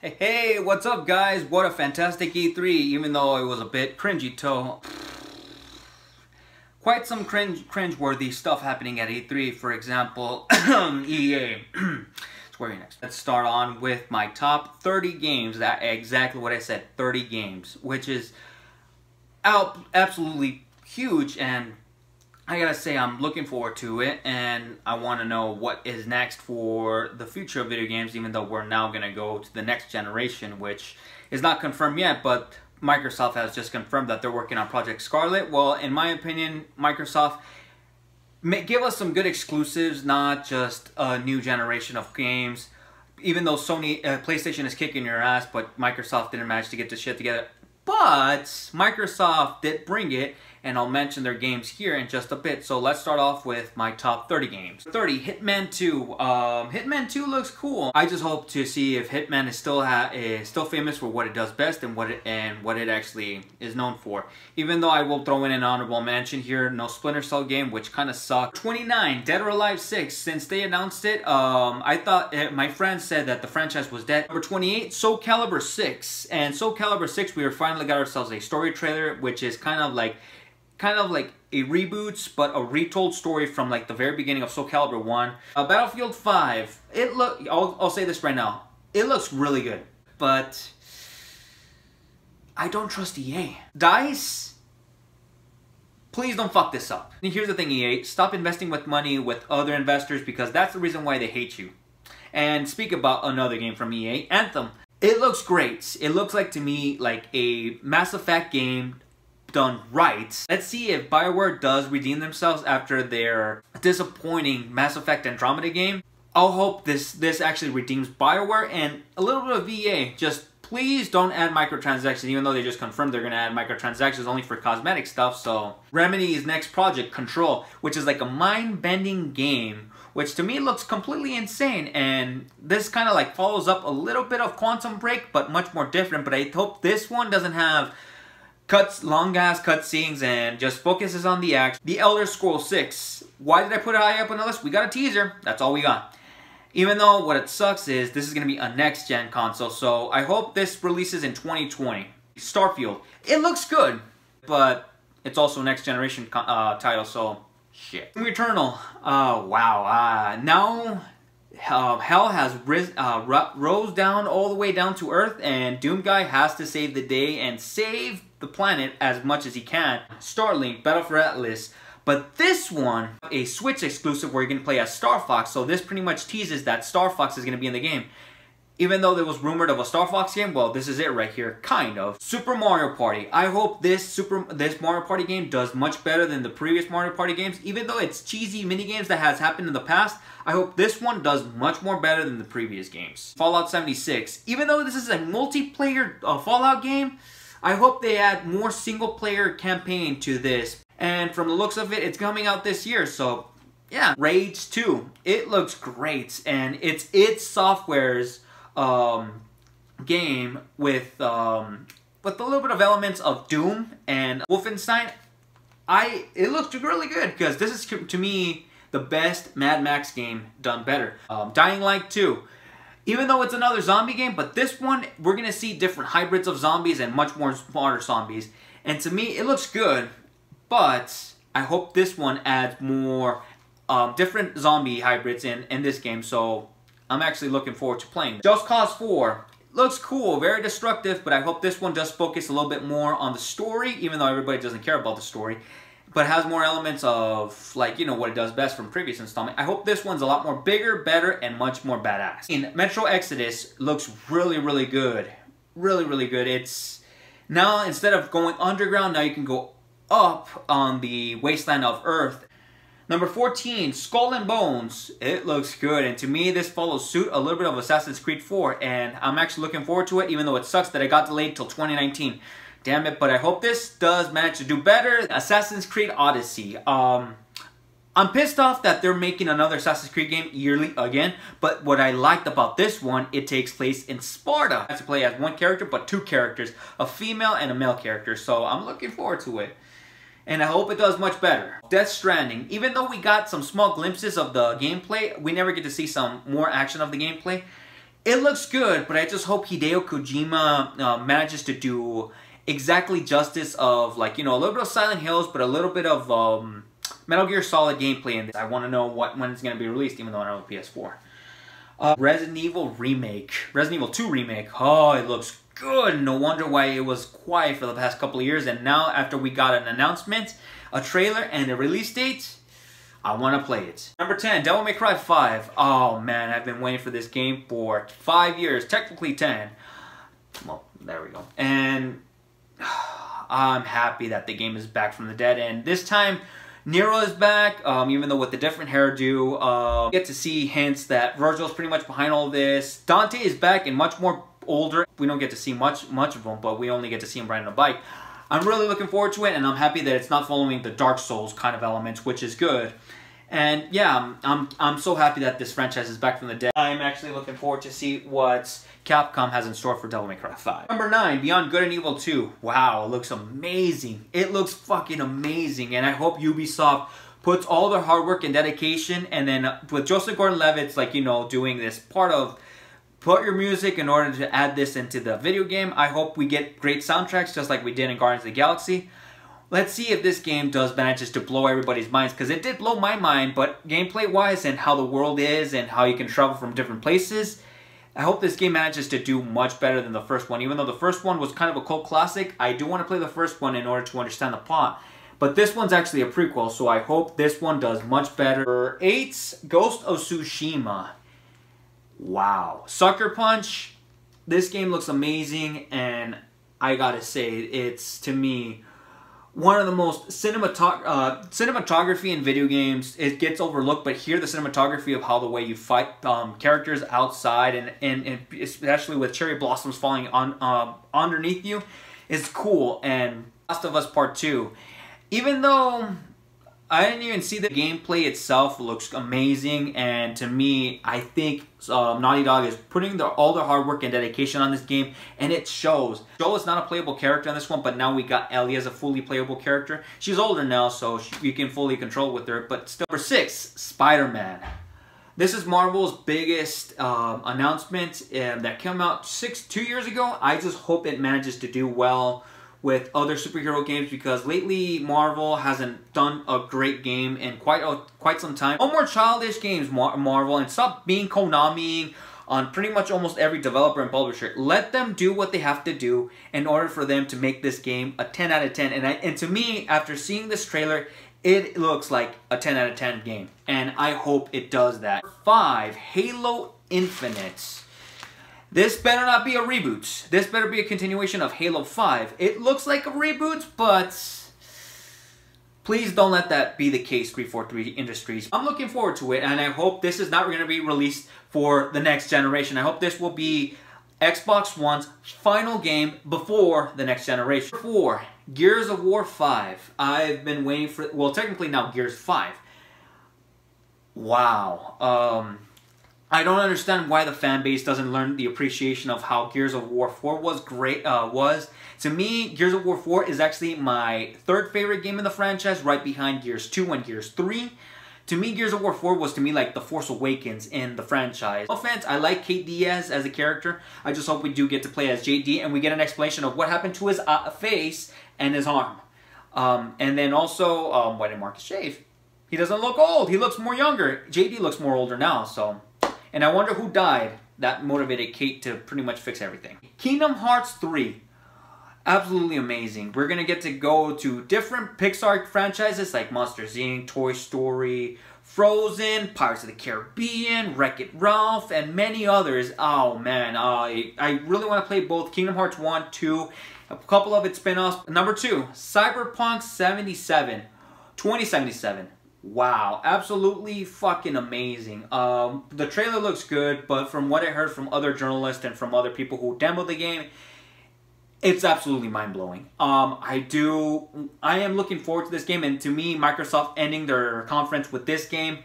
Hey, hey, what's up guys? What a fantastic E3, even though it was a bit cringy to quite some cringe cringe-worthy stuff happening at E3. For example, EA. Square Enix. Let's start on with my top 30 games. That exactly what I said, 30 games, which is out absolutely huge and I gotta say I'm looking forward to it and I want to know what is next for the future of video games even though we're now gonna go to the next generation which is not confirmed yet but Microsoft has just confirmed that they're working on Project Scarlett. Well in my opinion Microsoft may give us some good exclusives not just a new generation of games even though Sony uh, PlayStation is kicking your ass but Microsoft didn't manage to get the shit together but Microsoft did bring it and I'll mention their games here in just a bit. So let's start off with my top 30 games. 30, Hitman 2. Um, Hitman 2 looks cool. I just hope to see if Hitman is still is still famous for what it does best and what it and what it actually is known for. Even though I will throw in an honorable mention here, no Splinter Cell game, which kind of sucked. 29, Dead or Alive 6. Since they announced it, um, I thought uh, my friend said that the franchise was dead. Number 28, Soul Calibur 6. And Soul Calibur 6, we finally got ourselves a story trailer, which is kind of like kind of like a reboots, but a retold story from like the very beginning of Soul Calibur 1. Uh, Battlefield 5, it look, I'll, I'll say this right now, it looks really good, but I don't trust EA. DICE, please don't fuck this up. And here's the thing EA, stop investing with money with other investors because that's the reason why they hate you. And speak about another game from EA, Anthem. It looks great. It looks like to me like a Mass Effect game done right. Let's see if Bioware does redeem themselves after their disappointing Mass Effect Andromeda game. I'll hope this, this actually redeems Bioware and a little bit of EA. Just please don't add microtransactions, even though they just confirmed they're going to add microtransactions only for cosmetic stuff. So Remedy's next project, Control, which is like a mind-bending game which to me looks completely insane. And this kind of like follows up a little bit of Quantum Break, but much more different. But I hope this one doesn't have cuts long ass cutscenes and just focuses on the action. The Elder Scrolls 6. Why did I put it high up on the list? We got a teaser. That's all we got. Even though what it sucks is this is going to be a next gen console, so I hope this releases in 2020. Starfield. It looks good, but it's also a next generation uh, title, so shit. Eternal. Uh, wow. Uh, now uh, hell has ris uh, rose down all the way down to earth and Doom Guy has to save the day and save the planet as much as he can. Starlink, Battle for Atlas, but this one, a Switch exclusive where you can play as Star Fox, so this pretty much teases that Star Fox is going to be in the game. Even though there was rumored of a Star Fox game, well, this is it right here, kind of. Super Mario Party. I hope this Super this Mario Party game does much better than the previous Mario Party games. Even though it's cheesy mini games that has happened in the past, I hope this one does much more better than the previous games. Fallout 76. Even though this is a multiplayer uh, Fallout game, I hope they add more single player campaign to this. And from the looks of it, it's coming out this year, so yeah. Rage 2. It looks great, and it's id Software's um, game with um, with a little bit of elements of Doom and Wolfenstein. I it looks really good because this is to me the best Mad Max game done better. Um, Dying Light 2. Even though it's another zombie game, but this one, we're going to see different hybrids of zombies and much more smarter zombies. And to me, it looks good, but I hope this one adds more um, different zombie hybrids in, in this game, so I'm actually looking forward to playing. Just Cause 4 looks cool, very destructive, but I hope this one does focus a little bit more on the story, even though everybody doesn't care about the story but has more elements of like you know what it does best from previous installment. I hope this one's a lot more bigger, better, and much more badass. In Metro Exodus looks really really good, really really good. It's now instead of going underground, now you can go up on the wasteland of Earth. Number 14, Skull and Bones. It looks good, and to me, this follows suit a little bit of Assassin's Creed 4, and I'm actually looking forward to it, even though it sucks that it got delayed till 2019. Damn it, but I hope this does manage to do better. Assassin's Creed Odyssey. Um, I'm pissed off that they're making another Assassin's Creed game yearly again, but what I liked about this one, it takes place in Sparta. I have to play as one character, but two characters, a female and a male character, so I'm looking forward to it. And I hope it does much better. Death Stranding, even though we got some small glimpses of the gameplay, we never get to see some more action of the gameplay. it looks good, but I just hope Hideo Kojima uh, manages to do exactly justice of like you know a little bit of Silent Hills, but a little bit of um, Metal Gear Solid gameplay this. I want to know what when it's going to be released, even though I don't have a PS4. Uh, Resident Evil Remake. Resident Evil 2 Remake. Oh, it looks good. No wonder why it was quiet for the past couple of years. And now, after we got an announcement, a trailer, and a release date, I want to play it. Number 10, Devil May Cry 5. Oh, man, I've been waiting for this game for five years. Technically 10. Well, there we go. And I'm happy that the game is back from the dead. And this time, Nero is back, um, even though with a different hairdo. Uh, get to see hints that Vergil's pretty much behind all this. Dante is back and much more older. We don't get to see much much of him, but we only get to see him riding a bike. I'm really looking forward to it, and I'm happy that it's not following the Dark Souls kind of elements, which is good. And yeah, I'm, I'm, so happy that this franchise is back from the dead. I'm actually looking forward to see what Capcom has in store for Devil May Cry 5. Number 9, Beyond Good and Evil 2. Wow, it looks amazing. It looks fucking amazing, and I hope Ubisoft puts all their hard work and dedication, and then with Joseph Gordon-Levitt's, like, you know, doing this part of put your music in order to add this into the video game. I hope we get great soundtracks just like we did in Guardians of the Galaxy. Let's see if this game does manages to blow everybody's minds because it did blow my mind, but gameplay wise and how the world is and how you can travel from different places, I hope this game manages to do much better than the first one. Even though the first one was kind of a cult classic, I do want to play the first one in order to understand the plot. But this one's actually a prequel, so I hope this one does much better. 8, Ghost of Tsushima. Wow. Sucker Punch, this game looks amazing, and I gotta say, it's, to me, one of the most cinematog uh, cinematography in video games. It gets overlooked, but here the cinematography of how the way you fight um, characters outside, and, and, and, especially with cherry blossoms falling on uh, underneath you, is cool. And Last of Us Part 2, even though I didn't even see the gameplay itself. Looks amazing, and to me, I think uh, Naughty Dog is putting all their hard work and dedication on this game, and it shows. Joel is not a playable character in this one, but now we got Ellie as a fully playable character. She's older now, so you can fully control with her, but still. Number six, Spider-Man. This is Marvel's biggest um, announcement um, that came out six, two years ago. I just hope it manages to do well with other superhero games because lately Marvel hasn't done a great game in quite a, quite some time. No more childish games, Mar Marvel, and stop being Konami on pretty much almost every developer and publisher. Let them do what they have to do in order for them to make this game a 10 out of 10. And, I, and to me, after seeing this trailer, it looks like a 10 out of 10 game. And I hope it does that. 5. Halo Infinite. This better not be a reboot. This better be a continuation of Halo 5. It looks like a reboot, but please don't let that be the case, 343 Industries. I'm looking forward to it, and I hope this is not going to be released for the next generation. I hope this will be Xbox One's final game before the next generation. 4. Gears of War 5. I've been waiting for, well, technically now Gears 5. Wow. Um, I don't understand why the fan base doesn't learn the appreciation of how Gears of War 4 was great uh, was. To me, Gears of War 4 is actually my third favorite game in the franchise, right behind Gears 2 and Gears 3. To me, Gears of War 4 was to me like The Force Awakens in the franchise. No offense, I like Kait Diaz as a character. I just hope we do get to play as JD and we get an explanation of what happened to his uh, face and his arm. Um, and then also, um, why did Marcus shave? He doesn't look old. He looks more younger. JD looks more older now, so... And I wonder who died that motivated Kait to pretty much fix everything. Kingdom Hearts 3. Absolutely amazing. We're to get to go to different Pixar franchises like Monsters Inc., Toy Story, Frozen, Pirates of the Caribbean, Wreck-It Ralph, and many others. Oh man, I, I really want to play both Kingdom Hearts 1, 2, a couple of its spin-offs. Number 2, Cyberpunk 77, 2077. Wow, absolutely fucking amazing. Um, the trailer looks good, but from what I heard from other journalists and from other people who demoed the game, it's absolutely mind-blowing. Um, I do, I am looking forward to this game, and to me, Microsoft ending their conference with this game,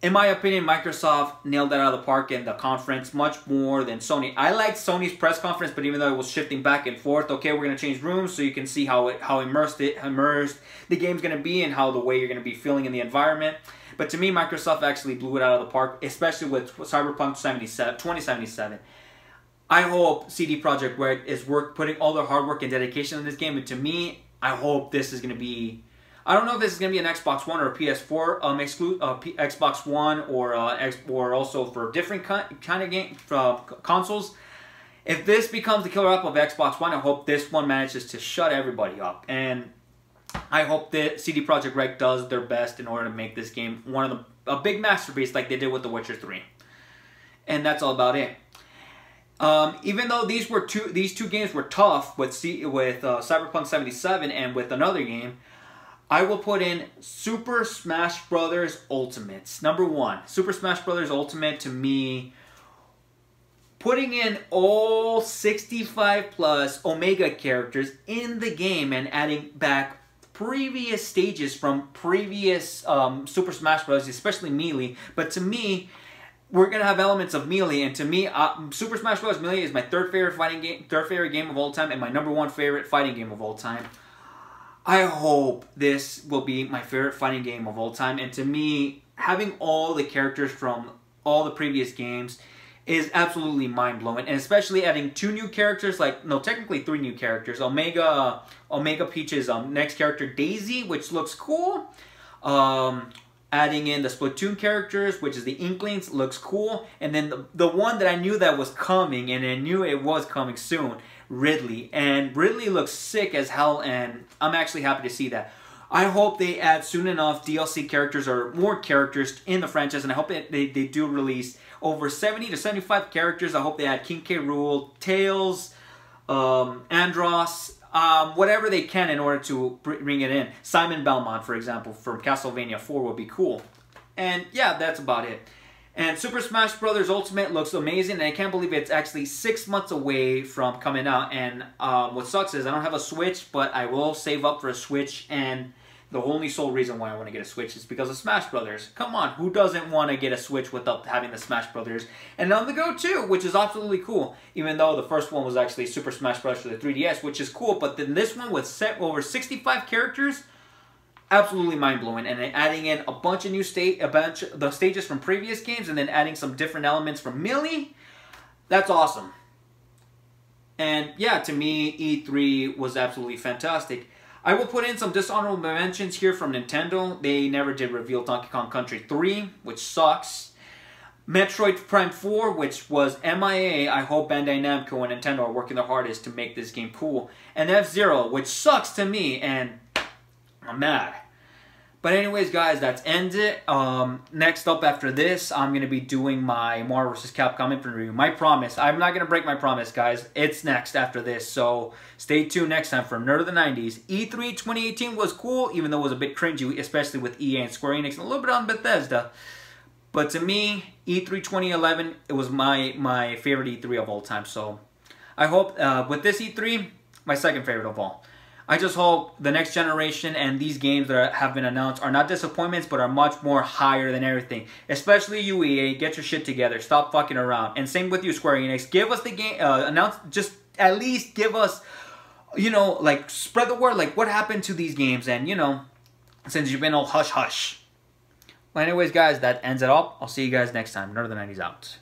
in my opinion, Microsoft nailed that out of the park in the conference much more than Sony. I liked Sony's press conference, but even though it was shifting back and forth, okay, we're gonna change rooms so you can see how it how immersed it immersed the game's gonna be and how the way you're gonna be feeling in the environment. But to me, Microsoft actually blew it out of the park, especially with Cyberpunk 77, 2077. I hope CD Projekt Red is work putting all their hard work and dedication in this game, and to me, I hope this is gonna be I don't know if this is going to be an Xbox One or a PS4 um, exclusive, uh, Xbox One or uh, X or also for different kind of game uh, consoles. If this becomes the killer app of Xbox One, I hope this one manages to shut everybody up. And I hope that CD Projekt Red does their best in order to make this game one of the a big masterpiece like they did with The Witcher 3. And that's all about it. Um, even though these were two these two games were tough with C, with uh, Cyberpunk 77 and with another game, I will put in Super Smash Brothers Ultimates. Number one, Super Smash Brothers Ultimate to me, putting in all 65 plus Omega characters in the game and adding back previous stages from previous um, Super Smash Bros., especially Melee. But to me, we're gonna have elements of Melee, and to me, uh, Super Smash Bros. Melee is my third favorite fighting game, third favorite game of all time, and my number one favorite fighting game of all time. I hope this will be my favorite fighting game of all time. And to me, having all the characters from all the previous games is absolutely mind-blowing. And especially adding two new characters, like, no, technically three new characters. Omega, Omega Peach's um, next character, Daisy, which looks cool. Um, adding in the Splatoon characters, which is the Inklings, looks cool. And then the, the one that I knew that was coming, and I knew it was coming soon, Ridley. And Ridley looks sick as hell, and I'm actually happy to see that. I hope they add soon enough DLC characters or more characters in the franchise, and I hope it, they, they do release over 70 to 75 characters. I hope they add King K. Rool, Tails, um, Andross, um, whatever they can in order to bring it in. Simon Belmont, for example, from Castlevania 4 would be cool. And yeah, that's about it. And Super Smash Bros. Ultimate looks amazing, and I can't believe it's actually six months away from coming out. And um, what sucks is I don't have a Switch, but I will save up for a Switch. And the only sole reason why I want to get a Switch is because of Smash Brothers. Come on, who doesn't want to get a Switch without having the Smash Brothers? And on the go too, which is absolutely cool. Even though the first one was actually Super Smash Bros. for the 3DS, which is cool. But then this one with set over 65 characters absolutely mind blowing. And adding in a bunch of new state, a bunch the stages from previous games, and then adding some different elements from Melee. That's awesome. And yeah, to me, E3 was absolutely fantastic. I will put in some dishonorable mentions here from Nintendo. They never did reveal Donkey Kong Country 3, which sucks. Metroid Prime 4, which was MIA. I hope Bandai Namco and Nintendo are working their hardest to make this game cool. And F-Zero, which sucks to me, and I'm mad. But anyways, guys, that's ends it. Um, next up after this, I'm going to be doing my Marvel vs. Capcom Infinite review. My promise. I'm not going to break my promise, guys. It's next after this. So stay tuned next time for Nerd of the 90s. E3 2018 was cool, even though it was a bit cringy, especially with EA and Square Enix, and a little bit on Bethesda. But to me, E3 2011, it was my, my favorite E3 of all time. So I hope uh, with this E3, my second favorite of all. I just hope the next generation and these games that have been announced are not disappointments, but are much more higher than everything. Especially UEA, get your shit together. Stop fucking around. And same with you, Square Enix. Give us the game, uh, announce, just at least give us, you know, like, spread the word, like, what happened to these games, and, you know, since you've been all hush-hush. Well, anyways, guys, that ends it up. I'll see you guys next time. Nerd of the 90s out.